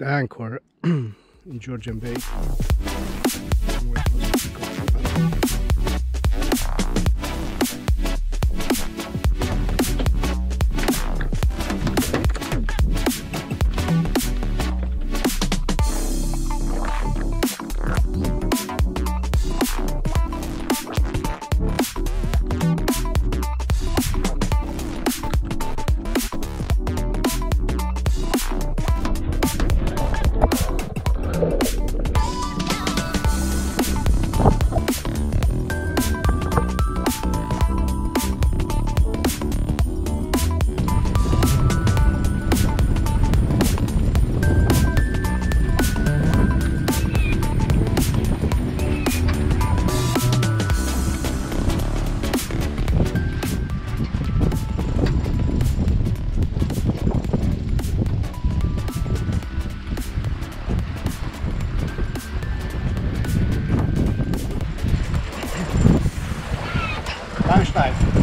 at anchor in Georgian Bay. Ganz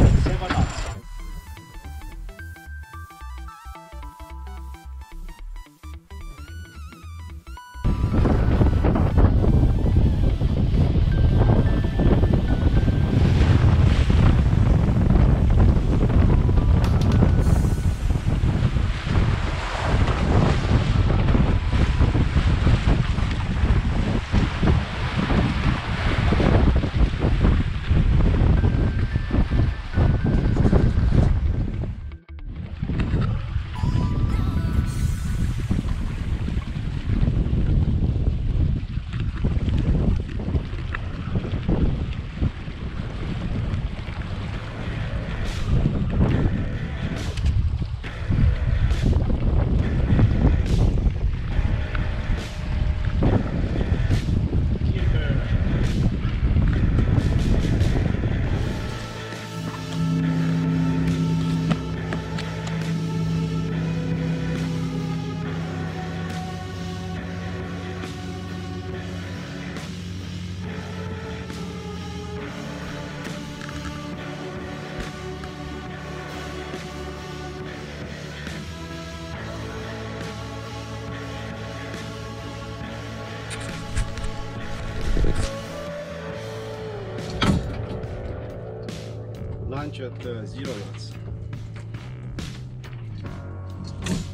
Lunch at uh, zero knots.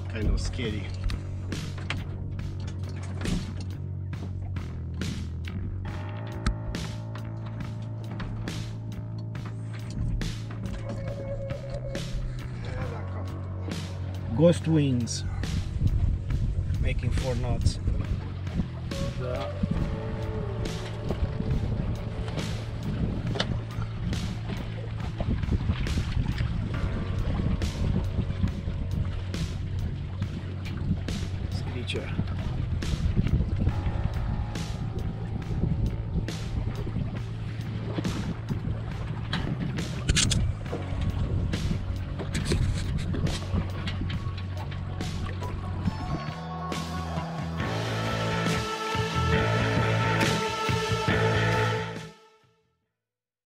Kind of scary. Ghost wings making four knots.